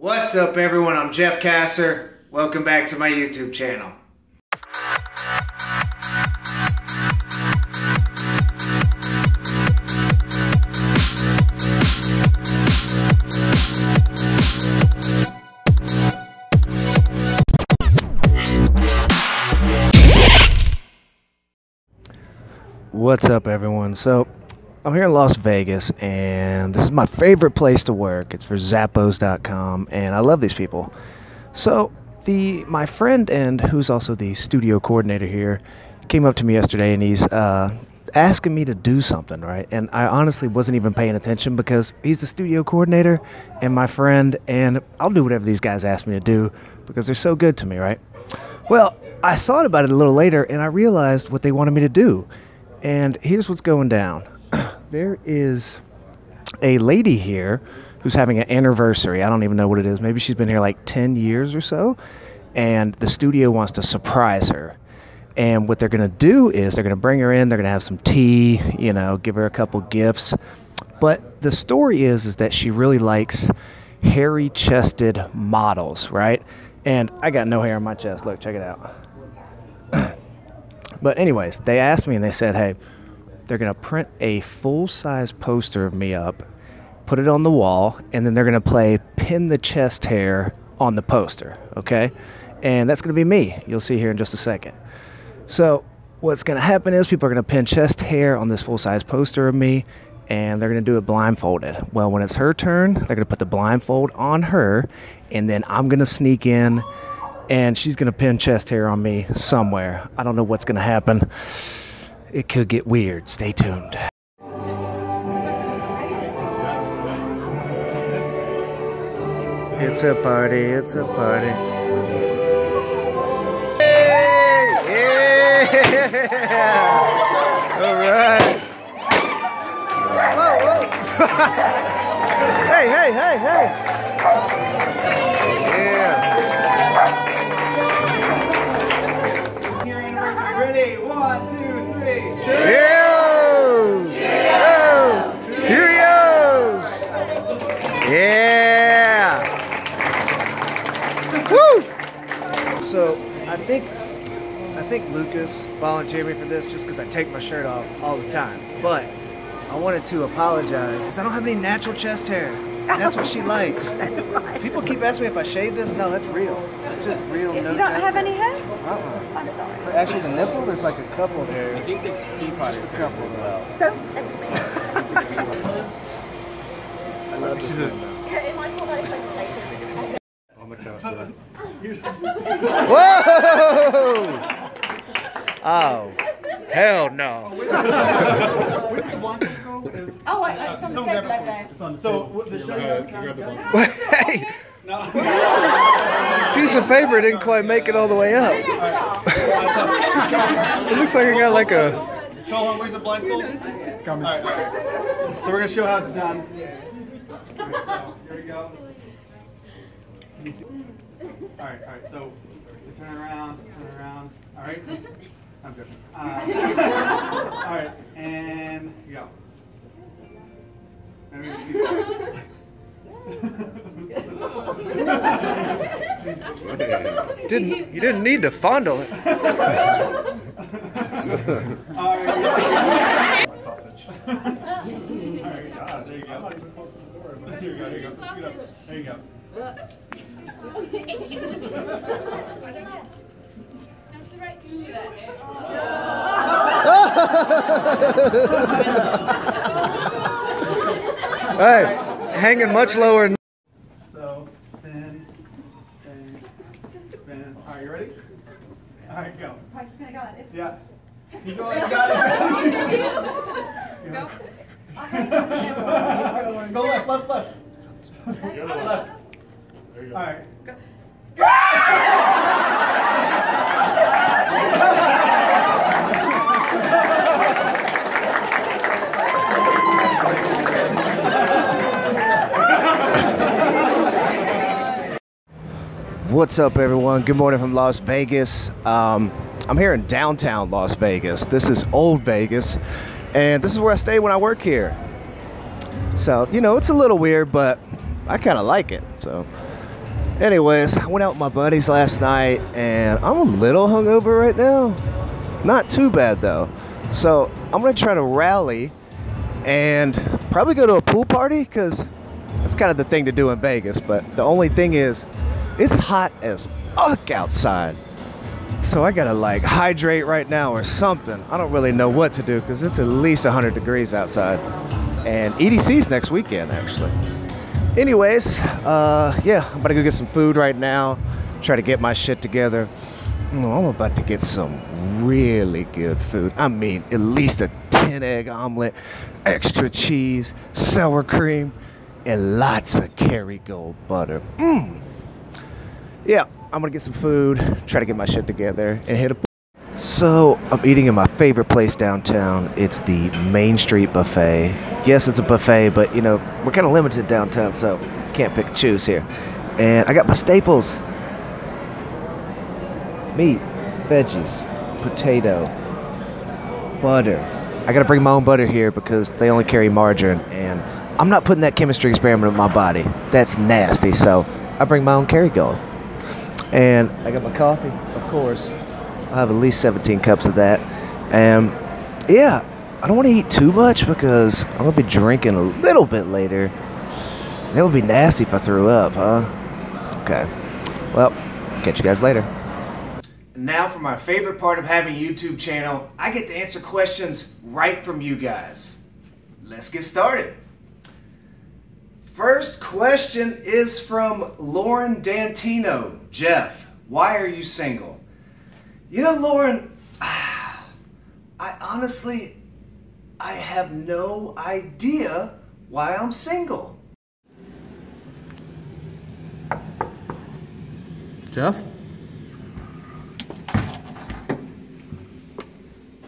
What's up, everyone? I'm Jeff Kasser. Welcome back to my YouTube channel. What's up, everyone? So, I'm here in Las Vegas, and this is my favorite place to work. It's for Zappos.com, and I love these people. So, the my friend and who's also the studio coordinator here came up to me yesterday, and he's uh, asking me to do something, right? And I honestly wasn't even paying attention because he's the studio coordinator and my friend, and I'll do whatever these guys ask me to do because they're so good to me, right? Well, I thought about it a little later, and I realized what they wanted me to do. And here's what's going down. There is a lady here who's having an anniversary. I don't even know what it is. Maybe she's been here like 10 years or so. And the studio wants to surprise her. And what they're going to do is they're going to bring her in, they're going to have some tea, you know, give her a couple gifts. But the story is is that she really likes hairy-chested models, right? And I got no hair on my chest. Look, check it out. But anyways, they asked me and they said, "Hey, they're going to print a full-size poster of me up, put it on the wall, and then they're going to play pin the chest hair on the poster, okay? And that's going to be me. You'll see here in just a second. So, what's going to happen is people are going to pin chest hair on this full-size poster of me and they're going to do it blindfolded. Well, when it's her turn, they're going to put the blindfold on her and then I'm going to sneak in and she's going to pin chest hair on me somewhere. I don't know what's going to happen. It could get weird. Stay tuned. It's a party, it's a party. Hey! Yeah! All right. Whoa, whoa. hey, hey, hey, hey. Lucas volunteered me for this just because I take my shirt off all the time. But I wanted to apologize because I don't have any natural chest hair. And that's what she likes. That's right. People keep asking me if I shave this. No, that's real. It's just real. You no don't chest have hair. any hair? Uh-uh. I'm sorry. But Actually, the nipple, there's like a couple there. I think the teapot Just is a couple as well. Don't tempt me. I love this. a- one, though. It might call that a presentation. Whoa! Oh, hell no. Oh, wait, it's on the table over there. So what the show goes hey! Piece of paper didn't quite make it all the way up. It looks like I got like a. So how where's the blindfold? It's coming. All right, all right. So we're gonna show how it's done. So here we go. Can you see? All right, all right. So we turn around, turn around. All right. I'm good. Uh, all right, and go. And we're see- Didn't you didn't need to fondle it? All right. Sausage. All right, God, there you go. I'm not even close to the door. but Here you go, here you go. Scoot up. There you go. Hey, hanging much lower. than- So, spin, spin, spin. All right, you ready? All right, go. I'm just gonna go like. Yeah. You go, you got. Go. Go left, left, left. left. There you go. All right. What's up, everyone? Good morning from Las Vegas. Um, I'm here in downtown Las Vegas. This is Old Vegas, and this is where I stay when I work here. So, you know, it's a little weird, but I kind of like it. So, Anyways, I went out with my buddies last night and I'm a little hungover right now. Not too bad though. So I'm gonna try to rally and probably go to a pool party because that's kind of the thing to do in Vegas. But the only thing is, it's hot as fuck outside. So I gotta like hydrate right now or something. I don't really know what to do because it's at least 100 degrees outside. And EDC's next weekend actually. Anyways, uh, yeah, I'm about to go get some food right now. Try to get my shit together. Mm, I'm about to get some really good food. I mean, at least a 10 egg omelet, extra cheese, sour cream, and lots of Kerrygold butter. Mmm. Yeah, I'm gonna get some food, try to get my shit together, and hit a. So, I'm eating in my favorite place downtown. It's the Main Street Buffet. Yes, it's a buffet, but you know, we're kind of limited downtown, so can't pick and choose here. And I got my staples meat, veggies, potato, butter. I gotta bring my own butter here because they only carry margarine, and I'm not putting that chemistry experiment in my body. That's nasty, so I bring my own Kerrygold. And I got my coffee, of course. I have at least 17 cups of that. And yeah, I don't want to eat too much because I'm gonna be drinking a little bit later. That would be nasty if I threw up, huh? Okay. Well, catch you guys later. Now for my favorite part of having a YouTube channel, I get to answer questions right from you guys. Let's get started. First question is from Lauren Dantino. Jeff, why are you single? You know, Lauren, I honestly, I have no idea why I'm single. Jeff?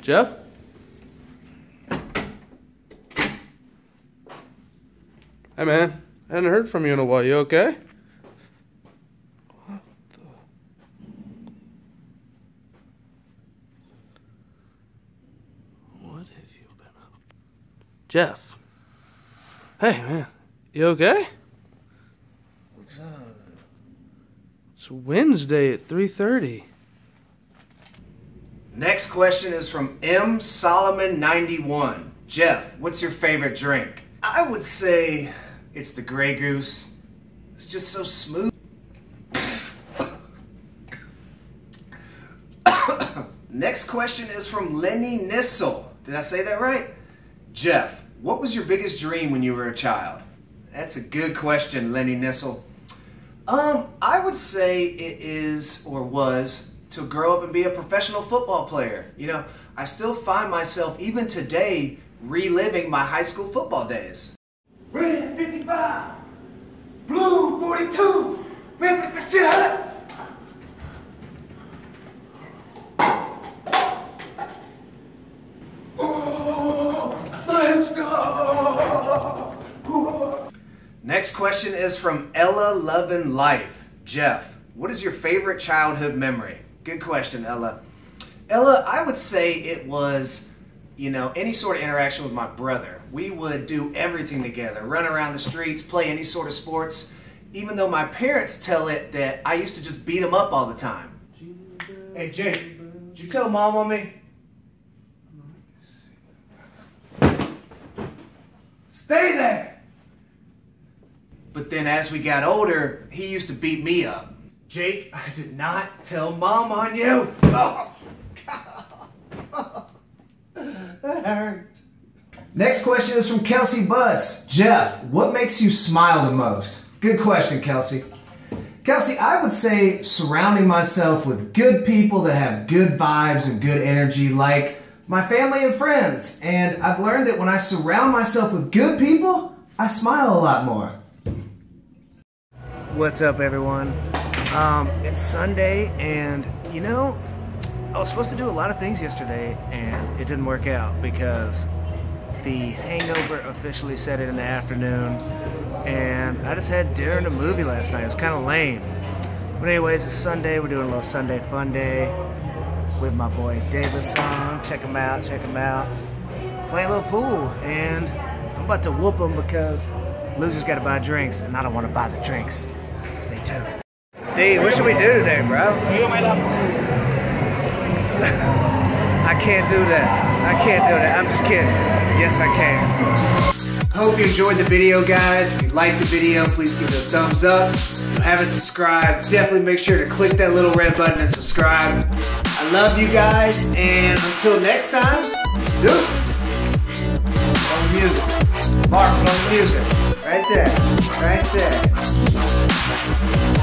Jeff? Hey man, I hadn't heard from you in a while. You okay? What the? What have you been up? Jeff? Hey man, you okay? It's Wednesday at 3:30. Next question is from M Solomon 91. Jeff, what's your favorite drink? I would say it's the Grey Goose. It's just so smooth. Next question is from Lenny Nissel. Did I say that right? Jeff, what was your biggest dream when you were a child? That's a good question, Lenny Nissel. Um, I would say it is or was to grow up and be a professional football player. You know, I still find myself even today reliving my high school football days. Red 55, blue 42, red 57. Let's go! Next question is from Ella Lovin' Life. Jeff, what is your favorite childhood memory? Good question, Ella. Ella, I would say it was, you know, any sort of interaction with my brother. We would do everything together, run around the streets, play any sort of sports, even though my parents tell it that I used to just beat him up all the time. Hey, Jake, did you tell mom on me? Stay there! But then as we got older, he used to beat me up. Jake, I did not tell mom on you. Oh, God. Hurt. Next question is from Kelsey Buss. Jeff, what makes you smile the most? Good question, Kelsey. Kelsey, I would say surrounding myself with good people that have good vibes and good energy, like my family and friends. And I've learned that when I surround myself with good people, I smile a lot more. What's up, everyone? Um, it's Sunday, and you know, I was supposed to do a lot of things yesterday, and it didn't work out because the hangover officially set in in the afternoon, and I just had dinner and a movie last night. It was kind of lame. But anyways, it's Sunday. We're doing a little Sunday fun day with my boy Davis on. Check him out. Check him out. Playing a little pool, and I'm about to whoop him because losers got to buy drinks, and I don't want to buy the drinks. Stay tuned. D, what should we do today, bro? I can't do that. I can't do that. I'm just kidding. Yes, I can. Hope you enjoyed the video, guys. If you liked the video, please give it a thumbs up. If you haven't subscribed, definitely make sure to click that little red button and subscribe. I love you guys, and until next time, deuces. On music. Mark, on music. Right there. Right there.